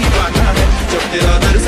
दीवाना है। जब तेरा दर्द